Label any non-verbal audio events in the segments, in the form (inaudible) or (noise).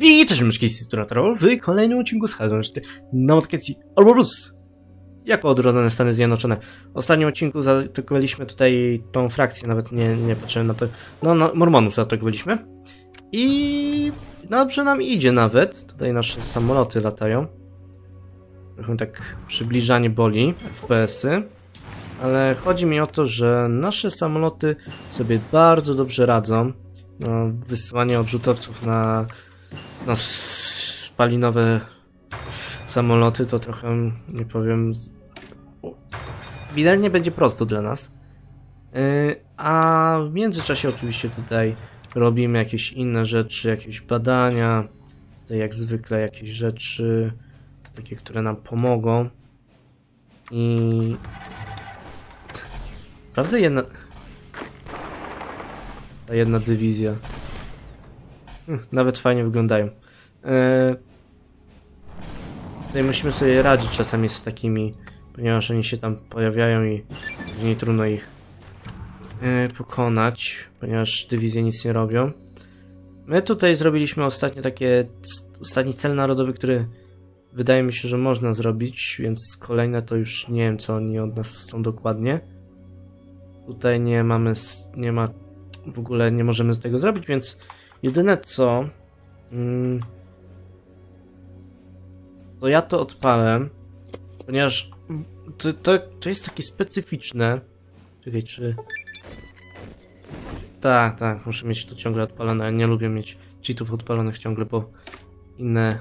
Witajcie, myszki z w kolejnym odcinku z Hazard na Motkecji Alborus jako odrodzone Stany Zjednoczone. W ostatnim odcinku zaatakowaliśmy tutaj tą frakcję, nawet nie, nie patrzyłem na to. No, no Mormonów zaatakowaliśmy. I dobrze nam idzie nawet. Tutaj nasze samoloty latają. Trochę tak przybliżanie boli FPS-y. Ale chodzi mi o to, że nasze samoloty sobie bardzo dobrze radzą. No, wysyłanie odrzutowców na, na spalinowe samoloty to trochę, nie powiem, widać nie będzie prosto dla nas. Yy, a w międzyczasie oczywiście tutaj robimy jakieś inne rzeczy, jakieś badania, tutaj jak zwykle jakieś rzeczy, takie, które nam pomogą. I... Prawda jedna... Ta jedna dywizja. Nawet fajnie wyglądają. Yy... Tutaj musimy sobie radzić czasami z takimi, ponieważ oni się tam pojawiają i nie trudno ich yy, pokonać, ponieważ dywizje nic nie robią. My tutaj zrobiliśmy ostatnio takie, ostatni cel narodowy, który wydaje mi się, że można zrobić, więc kolejne to już nie wiem, co oni od nas chcą dokładnie. Tutaj nie mamy, nie ma, w ogóle nie możemy z tego zrobić, więc jedyne co... Mm, to ja to odpalę, ponieważ to, to, to jest takie specyficzne. Czekaj, czy... Tak, tak, muszę mieć to ciągle odpalone. Ja nie lubię mieć cheatów odpalonych ciągle, bo inne,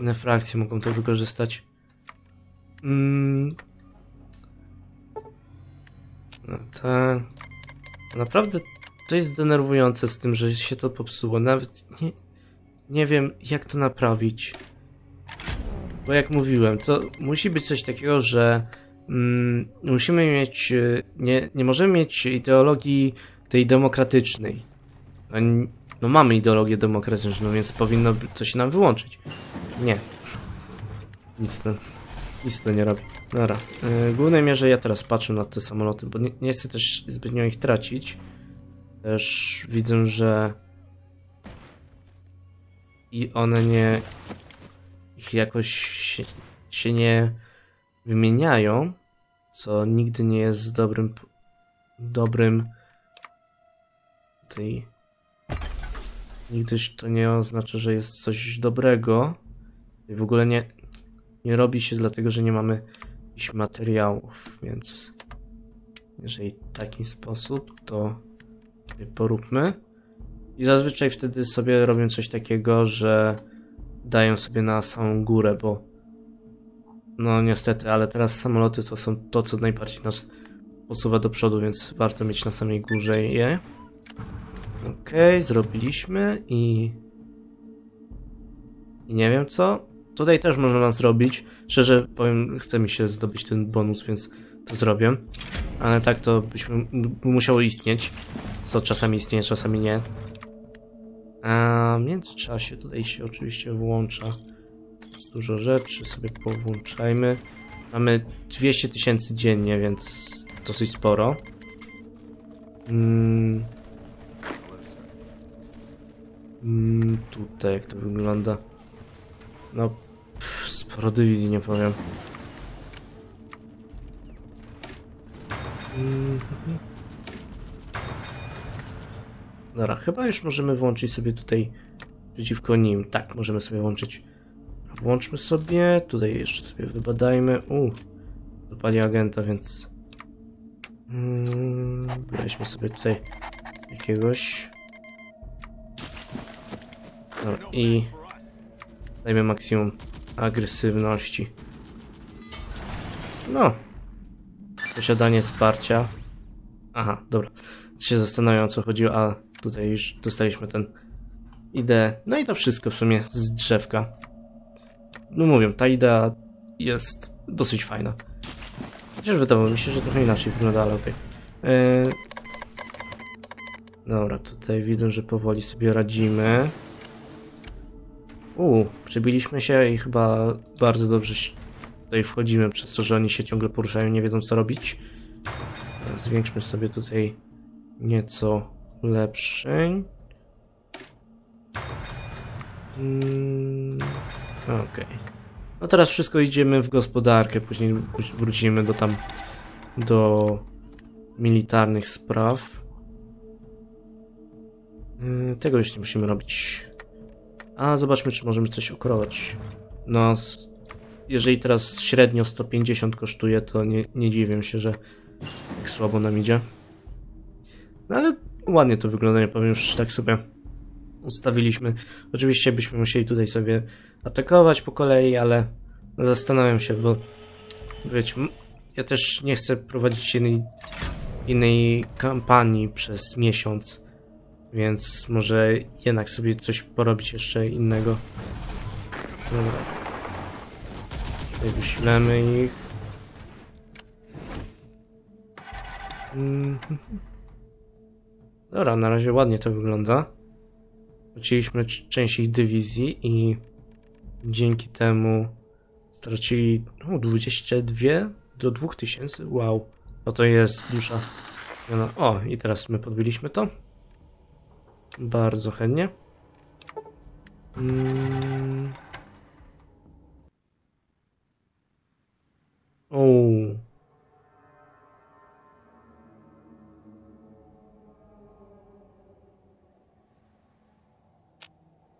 inne frakcje mogą to wykorzystać. Mm. No tak. Naprawdę to jest denerwujące z tym, że się to popsuło. Nawet nie, nie wiem, jak to naprawić. Bo jak mówiłem, to musi być coś takiego, że mm, musimy mieć, e, nie, nie możemy mieć ideologii tej demokratycznej. No, no mamy ideologię demokratyczną, więc powinno się nam wyłączyć. Nie. Nic to, nic to nie robi. Dobra. E, w głównej mierze ja teraz patrzę na te samoloty, bo nie, nie chcę też zbytnio ich tracić. Też widzę, że i one nie ich jakoś się, się nie wymieniają, co nigdy nie jest dobrym dobrym tej nigdy to nie oznacza, że jest coś dobrego. I w ogóle nie nie robi się dlatego, że nie mamy jakichś materiałów, więc jeżeli w taki sposób, to poróbmy. I zazwyczaj wtedy sobie robię coś takiego, że dają sobie na samą górę, bo no niestety, ale teraz samoloty to są to, co najbardziej nas posuwa do przodu, więc warto mieć na samej górze je. Okej, okay, zrobiliśmy i... I nie wiem co. Tutaj też można zrobić. Szczerze powiem, chce mi się zdobyć ten bonus, więc to zrobię. Ale tak to byśmy musiało istnieć. Co czasami istnieje, czasami nie. A w międzyczasie tutaj się oczywiście włącza dużo rzeczy, sobie powłączajmy. Mamy 200 tysięcy dziennie, więc dosyć sporo. Mm. Mm, tutaj jak to wygląda. No, pff, sporo dywizji, nie powiem. Mm -hmm. Dobra, chyba już możemy włączyć sobie tutaj przeciwko nim. Tak, możemy sobie włączyć. Włączmy sobie, tutaj jeszcze sobie wybadajmy. U, dopali agenta, więc... Hmm, weźmy sobie tutaj jakiegoś... No i... Dajmy maksimum agresywności. No. Posiadanie wsparcia. Aha, dobra. Się zastanawiam co chodziło, a Tutaj już dostaliśmy ten ideę. No i to wszystko w sumie z drzewka. No mówię, ta idea jest dosyć fajna. Chociaż wydawało mi się, że trochę inaczej wygląda, ale okej. Okay. Yy... Dobra, tutaj widzę, że powoli sobie radzimy. Uuu, przybiliśmy się i chyba bardzo dobrze tutaj wchodzimy, przez to, że oni się ciągle poruszają, nie wiedzą co robić. Zwiększmy sobie tutaj nieco ulepszeń. Mm, Okej. No teraz wszystko idziemy w gospodarkę, później wrócimy do tam do militarnych spraw. Yy, Tego już nie musimy robić. A zobaczmy, czy możemy coś ukrować. No, jeżeli teraz średnio 150 kosztuje, to nie, nie dziwię się, że tak słabo nam idzie. No ale ładnie to wygląda, nie powiem, już tak sobie ustawiliśmy. Oczywiście byśmy musieli tutaj sobie atakować po kolei, ale zastanawiam się, bo wiecie, ja też nie chcę prowadzić innej, innej kampanii przez miesiąc, więc może jednak sobie coś porobić jeszcze innego. Dobra. Tutaj wyślemy ich. Mhm. Dobra, na razie ładnie to wygląda. Straciliśmy część ich dywizji i dzięki temu stracili no, 22 do 2000. Wow, no to jest dusza. O, i teraz my podbiliśmy to. Bardzo chętnie. Mm. O.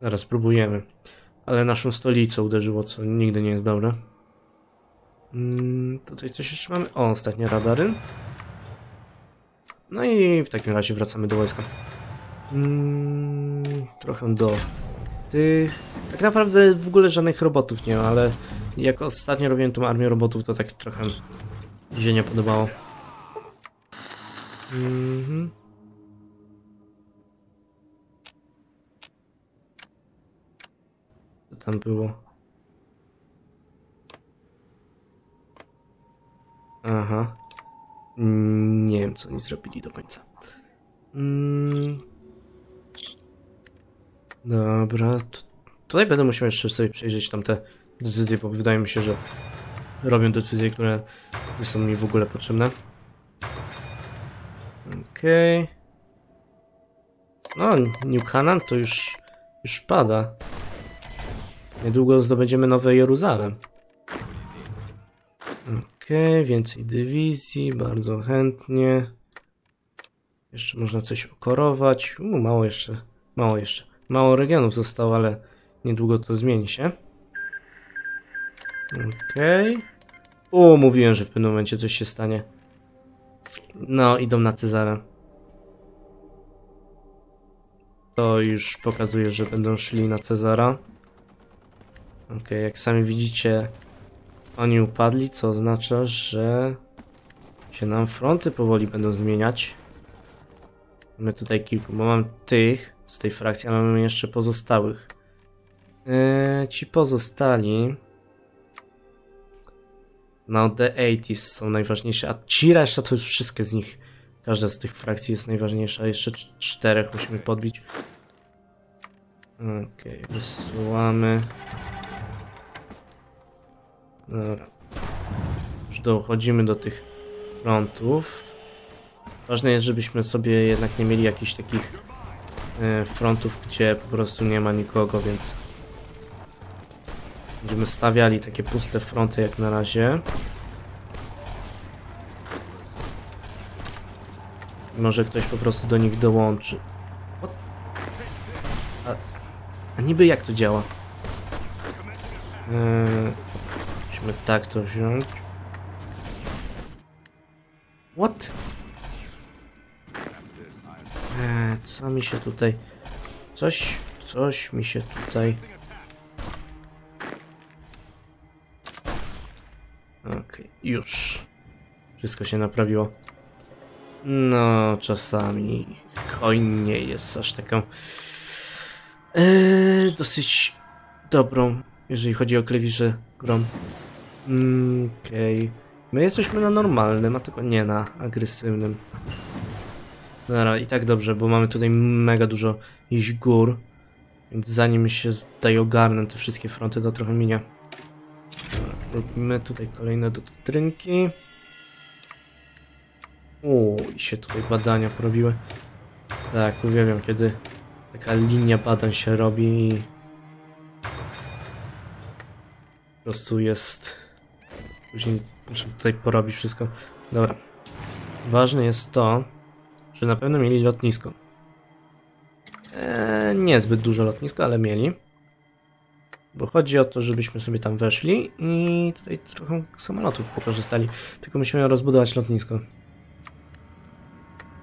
Zaraz próbujemy. Ale naszą stolicę uderzyło, co nigdy nie jest dobre. Mm, tutaj coś jeszcze mamy. O, ostatnie radary. No i w takim razie wracamy do wojska. Mm, trochę do tych. Tak naprawdę w ogóle żadnych robotów nie ma, ale jak ostatnio robiłem tą armię robotów, to tak trochę mi się nie podobało. Mhm. Co tam było? Aha. Mm, Nie wiem, co oni zrobili do końca. Mm. Dobra. Tutaj będę musiał jeszcze sobie przejrzeć tamte decyzje, bo wydaje mi się, że robią decyzje, które nie są mi w ogóle potrzebne. Okej. No, New Canaan to już, już pada. Niedługo zdobędziemy Nowe Jeruzalem. Okej, więcej dywizji, bardzo chętnie. Jeszcze można coś okorować. Mało jeszcze, mało jeszcze. Mało regionów zostało, ale niedługo to zmieni się. Okej. U, mówiłem, że w pewnym momencie coś się stanie. No, idą na Cezara. To już pokazuje, że będą szli na Cezara. Okej, jak sami widzicie, oni upadli, co oznacza, że się nam fronty powoli będą zmieniać. Mamy tutaj kilku, bo mam tych z tej frakcji, ale mamy jeszcze pozostałych. Eee, ci pozostali. No, The 80s są najważniejsze, a ci reszta to już wszystkie z nich. Każda z tych frakcji jest najważniejsza. Jeszcze cz- czterech musimy podbić. Okej, wysyłamy. Dobra. Już dochodzimy do tych frontów. Ważne jest, żebyśmy sobie jednak nie mieli jakichś takich e, frontów, gdzie po prostu nie ma nikogo, więc będziemy stawiali takie puste fronty jak na razie. Może ktoś po prostu do nich dołączy. A, a niby jak to działa? Eee, musimy tak to wziąć. What? Eee, co mi się tutaj... Coś, coś mi się tutaj... Okej, już. Wszystko się naprawiło. No, czasami coin nie jest aż taką eee, dosyć dobrą, jeżeli chodzi o klawisze grą. Okej. My jesteśmy na normalnym, a tylko nie na agresywnym. Dobra, i tak dobrze, bo mamy tutaj mega dużo iść gór. Więc zanim się tutaj ogarnę te wszystkie fronty, to trochę minie. Robimy tutaj kolejne dotrynki. Uuu, i się tutaj badania porobiły. Tak, uwielbiam, kiedy taka linia badań się robi i prostu jest... Później muszę tutaj porobić wszystko. Dobra. Ważne jest to, że na pewno mieli lotnisko. Eee, niezbyt dużo lotnisko, ale mieli. Bo chodzi o to, żebyśmy sobie tam weszli i tutaj trochę samolotów pokorzystali. Tylko musimy rozbudować lotnisko.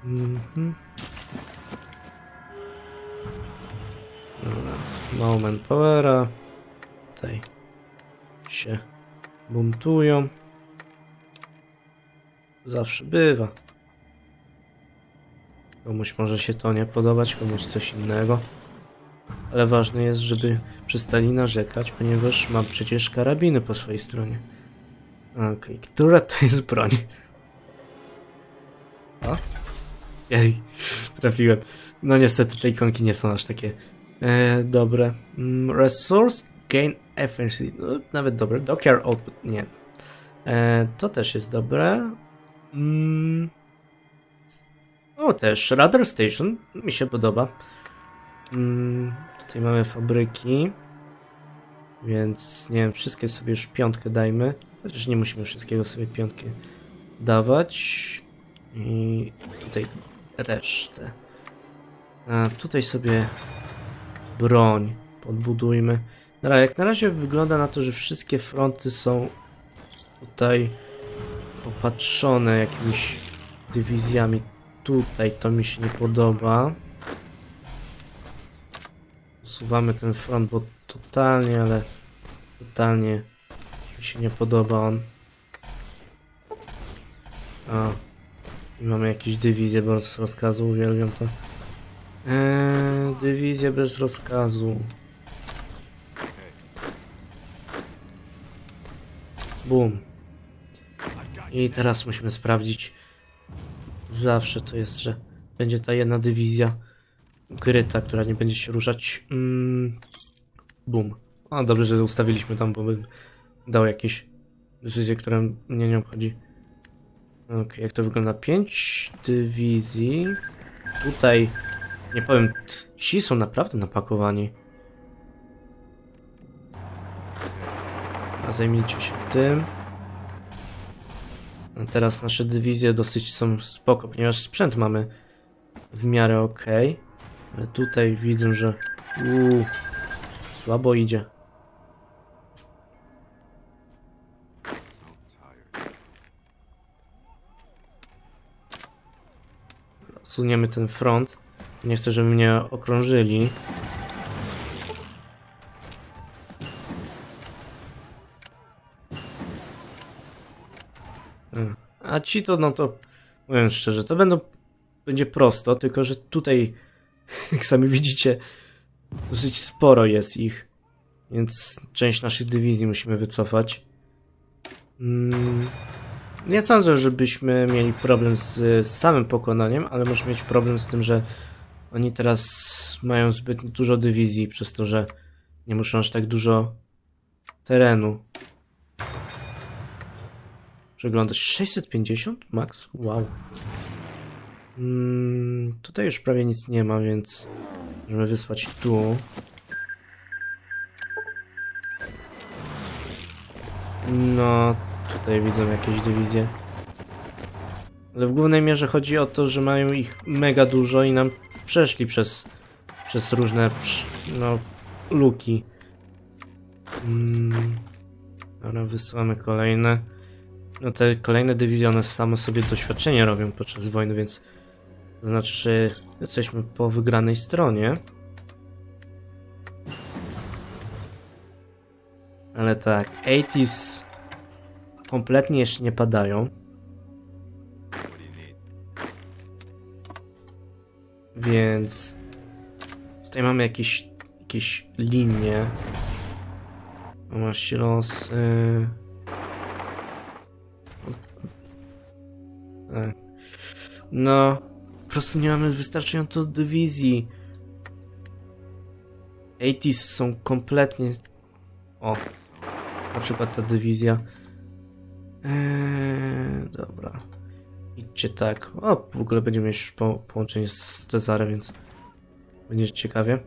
Mhm. Dobra. Mało manpowera. Tutaj się buntują. Zawsze bywa. Komuś może się to nie podobać, komuś coś innego. Ale ważne jest, żeby przestali narzekać, ponieważ mam przecież karabiny po swojej stronie. Okej, okay. która to jest broń? O? Jej, trafiłem. No niestety te ikonki nie są aż takie e, dobre. Mm, resource Gain Efficiency, no, nawet dobre. Dockyard Output, nie. E, to też jest dobre. Mm. O, też Radar Station, mi się podoba. Mm, tutaj mamy fabryki. Więc nie wiem, wszystkie sobie już piątkę dajmy. Chociaż nie musimy wszystkiego sobie piątkę dawać. I tutaj resztę. A tutaj sobie broń podbudujmy. Dobra, jak na razie wygląda na to, że wszystkie fronty są tutaj opatrzone jakimiś dywizjami. Tutaj to mi się nie podoba. Usuwamy ten front, bo totalnie, ale totalnie mi się nie podoba on. A, i mamy jakieś dywizje bez rozkazu, uwielbiam to. Eee, dywizje bez rozkazu. Boom. I teraz musimy sprawdzić. Zawsze to jest, że będzie ta jedna dywizja ukryta, która nie będzie się ruszać. Mm. Boom. A dobrze, że ustawiliśmy tam, bo bym dał jakieś decyzje, które mnie nie obchodzi. Ok, jak to wygląda? 5 dywizji. Tutaj, nie powiem, ci są naprawdę napakowani. Zajmijcie się tym. Teraz nasze dywizje dosyć są spoko, ponieważ sprzęt mamy w miarę ok. Ale tutaj widzę, że uu, słabo idzie. Suniemy ten front. Nie chcę, żeby mnie okrążyli. A ci to, no to mówiąc szczerze, to będą, będzie prosto, tylko że tutaj, (laughs) jak sami widzicie, dosyć sporo jest ich. Więc część naszych dywizji musimy wycofać. Mm, nie sądzę, żebyśmy mieli problem z, z samym pokonaniem, ale możemy mieć problem z tym, że oni teraz mają zbyt dużo dywizji, przez to, że nie muszą aż tak dużo terenu przeglądać. 650 max? Wow. Mm, tutaj już prawie nic nie ma, więc możemy wysłać tu. No, tutaj widzę jakieś dywizje. Ale w głównej mierze chodzi o to, że mają ich mega dużo i nam przeszli przez, przez różne no, luki. Mm. Dobra, wysyłamy kolejne. No te kolejne dywizje, one same sobie doświadczenie robią podczas wojny, więc to znaczy, że jesteśmy po wygranej stronie. Ale tak, 80s kompletnie jeszcze nie padają. Więc tutaj mamy jakieś, jakieś linie. Masz losy. Tak. No, po prostu nie mamy wystarczająco dywizji. 80s są kompletnie... O, na przykład ta dywizja. Eee, dobra. Idźcie tak. O, w ogóle będziemy mieć po, połączenie z Cezarem, więc będzie ciekawie.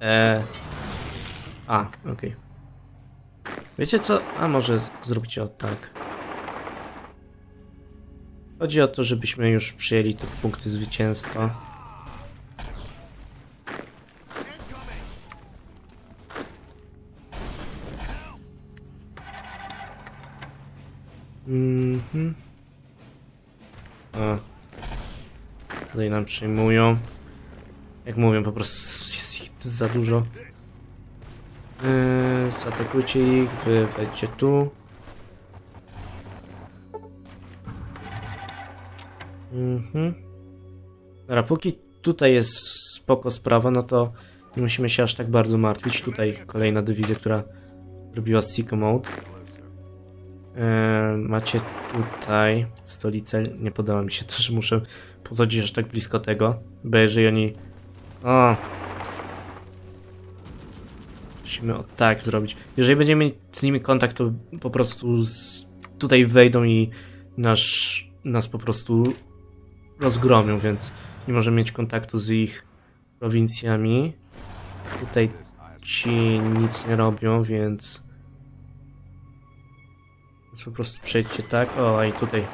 Eee, A, okej. Wiecie co? A może zróbcie o tak. Chodzi o to, żebyśmy już przyjęli te punkty zwycięstwa. Mhm. A. Tutaj nam przejmują. Jak mówię, po prostu jest ich za dużo. Yy, zaatakujcie ich, wy wejdźcie tu. Mhm. Dobra, póki tutaj jest spoko sprawa, no to nie musimy się aż tak bardzo martwić. Tutaj kolejna dywizja, która robiła Seeker Mode. Yy, macie tutaj stolicę. Nie podoba mi się to, że muszę podchodzić aż tak blisko tego, bo jeżeli oni... O! Musimy o tak zrobić. Jeżeli będziemy mieć z nimi kontakt, to po prostu z... tutaj wejdą i nasz, nas po prostu rozgromią, więc nie możemy mieć kontaktu z ich prowincjami. Tutaj ci nic nie robią, więc... Więc po prostu przejdźcie tak. O, i tutaj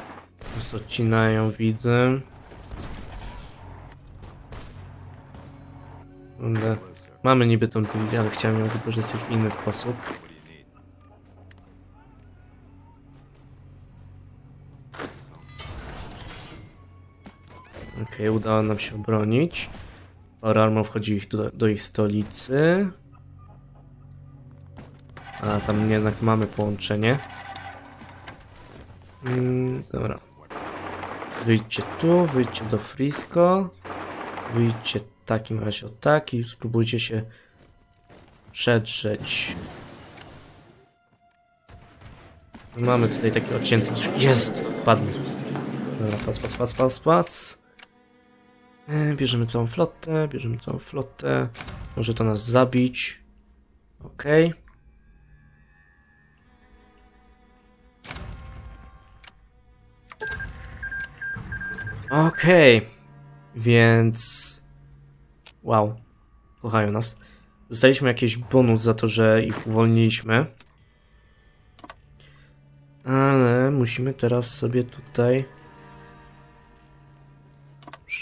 nas odcinają, widzę. Mamy niby tą dywizję, ale chciałem ją wykorzystać w inny sposób. Okej, udało nam się obronić. Power Armor wchodzi ich do, do ich stolicy. A tam jednak mamy połączenie. Mm, dobra. Wyjdźcie tu, wyjdźcie do Frisco. Wyjdźcie takim razie o tak i spróbujcie się przedrzeć. Mamy tutaj taki odcięty... Jest! Padnie. Dobra, pas, pas, pas, pas, pas. E, Bierzemy całą flotę, bierzemy całą flotę. Może to nas zabić. Okej. Okej. Więc... Wow. Kochają nas. Dostaliśmy jakiś bonus za to, że ich uwolniliśmy. Ale musimy teraz sobie tutaj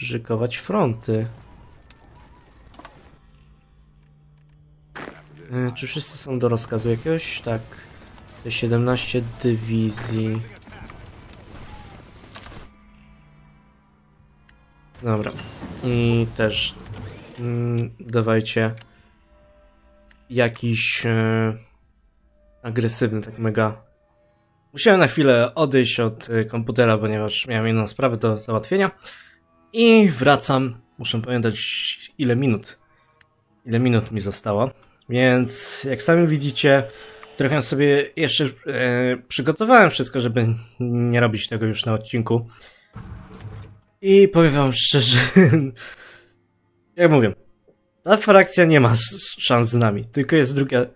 przyszykować fronty. E, Czy wszyscy są do rozkazu jakiegoś? Tak. Te 17 dywizji. Dobra. I też mm, dawajcie jakiś e, agresywny, tak mega. Musiałem na chwilę odejść od e, komputera, ponieważ miałem inną sprawę do załatwienia. I wracam. Muszę pamiętać ile minut. Ile minut mi zostało. Więc jak sami widzicie, trochę sobie jeszcze e, przygotowałem wszystko, żeby nie robić tego już na odcinku. I powiem wam szczerze, (laughs) jak mówię, ta frakcja nie ma szans z nami, tylko jest druga,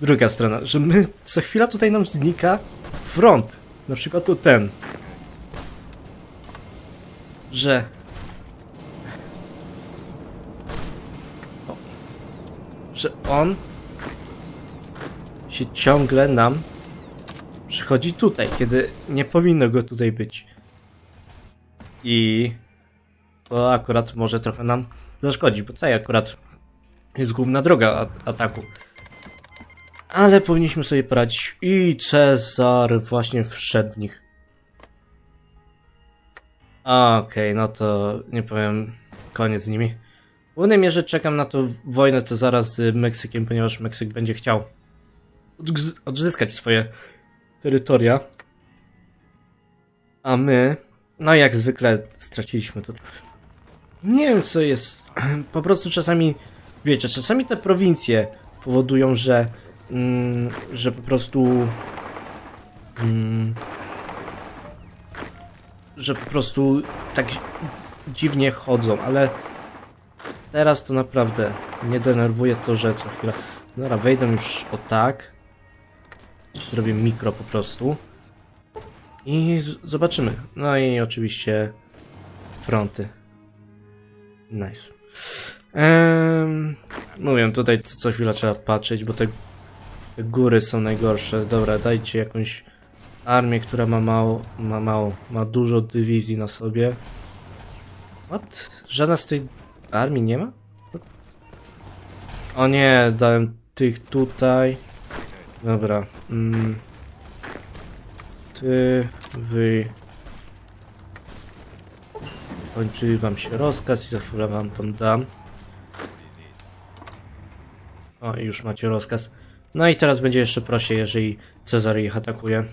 druga strona, że my, co chwila tutaj nam znika front, na przykład tu ten, że że on się ciągle nam przychodzi tutaj, kiedy nie powinno go tutaj być. I to akurat może trochę nam zaszkodzić, bo tutaj akurat jest główna droga ataku. Ale powinniśmy sobie poradzić. I Cezar właśnie wszedł w nich. Okej, no to nie powiem, koniec z nimi. W głównej mierze czekam na tą wojnę Cezara z Meksykiem, ponieważ Meksyk będzie chciał odzyskać swoje terytoria. A my, no jak zwykle, straciliśmy to. Nie wiem co jest. (clears throat) Po prostu czasami, wiecie, czasami te prowincje powodują, że, mm, że po prostu. Mm, że po prostu tak dziwnie chodzą, ale teraz to naprawdę nie denerwuje to, że co chwilę. Dobra, wejdę już o tak. Zrobię mikro po prostu. I zobaczymy. No i oczywiście fronty. Nice. Mówię, tutaj co, chwila trzeba patrzeć, bo te, góry są najgorsze. Dobra, dajcie jakąś armię, która ma mało, ma mało, ma dużo dywizji na sobie. What? Żadna z tej armii nie ma? O nie, dałem tych tutaj. Dobra. Mm. Ty, wy. Kończy wam się rozkaz i za chwilę wam tam dam. O, i już macie rozkaz. No i teraz będzie jeszcze prościej, jeżeli Cezar ich atakuje.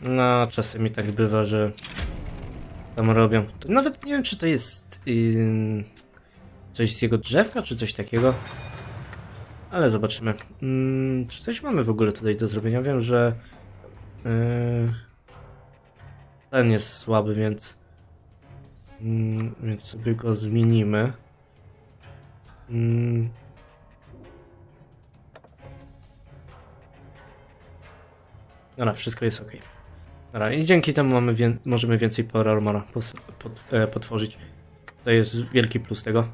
No, czasami tak bywa, że tam robią. To nawet nie wiem, czy to jest ym, coś z jego drzewka, czy coś takiego. Ale zobaczymy. Ym, czy coś mamy w ogóle tutaj do zrobienia? Wiem, że yy, ten jest słaby, więc ym, więc sobie go zmienimy. Ym, Dobra, wszystko jest ok. I dzięki temu mamy wię możemy więcej Power Armora pot e, potworzyć. To jest wielki plus tego.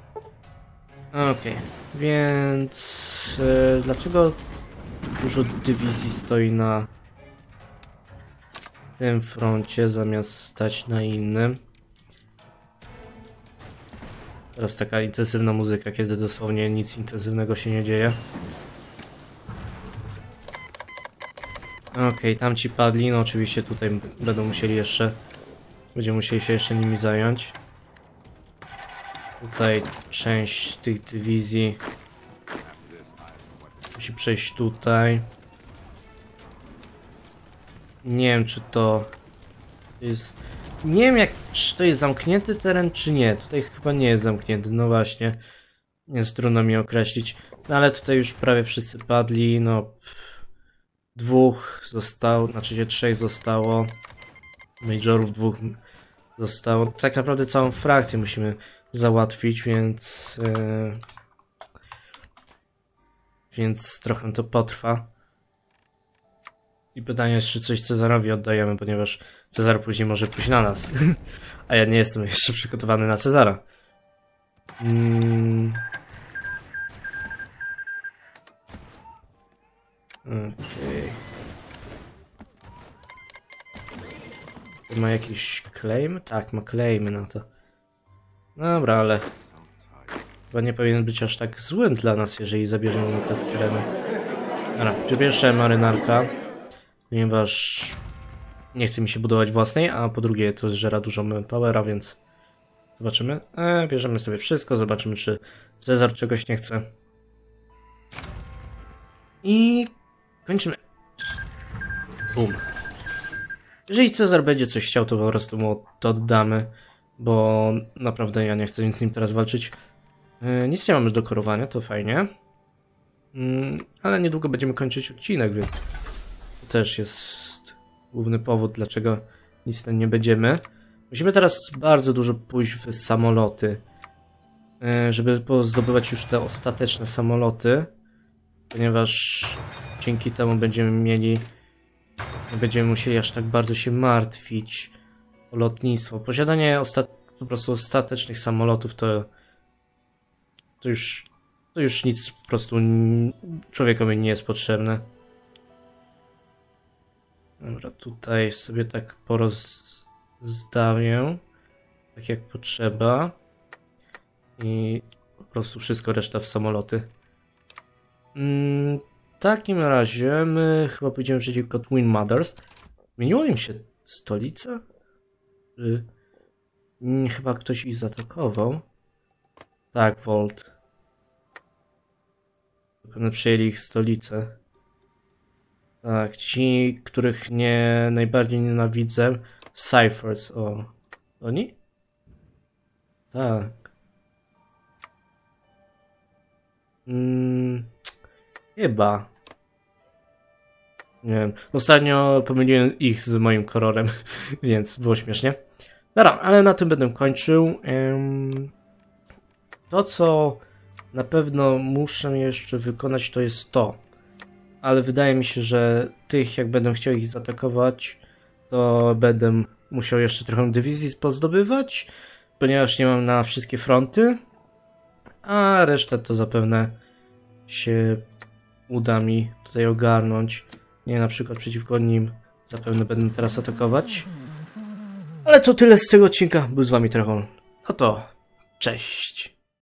Okej, więc e, dlaczego dużo dywizji stoi na tym froncie zamiast stać na innym? Teraz taka intensywna muzyka, kiedy dosłownie nic intensywnego się nie dzieje. Okej, tam ci padli, no oczywiście tutaj będą musieli jeszcze, będziemy musieli się jeszcze nimi zająć. Tutaj część tych dywizji musi przejść tutaj. Nie wiem czy to jest, nie wiem jak, czy to jest zamknięty teren czy nie, tutaj chyba nie jest zamknięty, no właśnie. Jest trudno mi określić, no ale tutaj już prawie wszyscy padli, no dwóch zostało, znaczy się trzech zostało. Majorów dwóch zostało. Tak naprawdę całą frakcję musimy załatwić, więc e, więc trochę to potrwa. I pytanie jest, czy coś Cezarowi oddajemy, ponieważ Cezar później może pójść na nas. (laughs) A ja nie jestem jeszcze przygotowany na Cezara. Mm. Okej. Ma jakiś claim? Tak, ma claimy na to. Dobra, ale chyba nie powinien być aż tak zły dla nas, jeżeli zabierzemy te tereny. Dobra, po pierwsze marynarka, ponieważ nie chce mi się budować własnej, a po drugie to zżera dużo powera, więc zobaczymy. E, bierzemy sobie wszystko, zobaczymy czy Cezar czegoś nie chce. I kończymy. Bum. Jeżeli Cezar będzie coś chciał, to po prostu mu to oddamy, bo naprawdę ja nie chcę nic z nim teraz walczyć. Yy, nic nie mamy do korowania, to fajnie. Yy, ale niedługo będziemy kończyć odcinek, więc to też jest główny powód, dlaczego nic ten nie będziemy. Musimy teraz bardzo dużo pójść w samoloty, yy, żeby zdobywać już te ostateczne samoloty, ponieważ dzięki temu będziemy mieli będziemy musieli aż tak bardzo się martwić o lotnictwo. Posiadanie osta po prostu ostatecznych samolotów to to już to już nic po prostu człowiekowi nie jest potrzebne. Dobra, tutaj sobie tak porozdawię tak jak potrzeba i po prostu wszystko reszta w samoloty. Mm, takim razie my chyba pójdziemy przeciwko Twin Mothers. Zmieniło im się stolica? Czy... Chyba ktoś ich zaatakował. Tak, Volt. Pewnie przejęli ich stolicę. Tak, ci, których nie najbardziej nienawidzę. Cyphers, o. Oni? Tak. Mm, chyba. Nie wiem. Ostatnio pomyliłem ich z moim kolorem, (laughs) więc było śmiesznie. Dobra, ale na tym będę kończył. To, co na pewno muszę jeszcze wykonać, to jest to. Ale wydaje mi się, że tych, jak będę chciał ich zaatakować, to będę musiał jeszcze trochę dywizji pozdobywać. ponieważ nie mam na wszystkie fronty, a resztę to zapewne się uda mi tutaj ogarnąć. Nie, na przykład przeciwko nim zapewne będę teraz atakować. Ale to tyle z tego odcinka. Był z wami Trechon. No to cześć.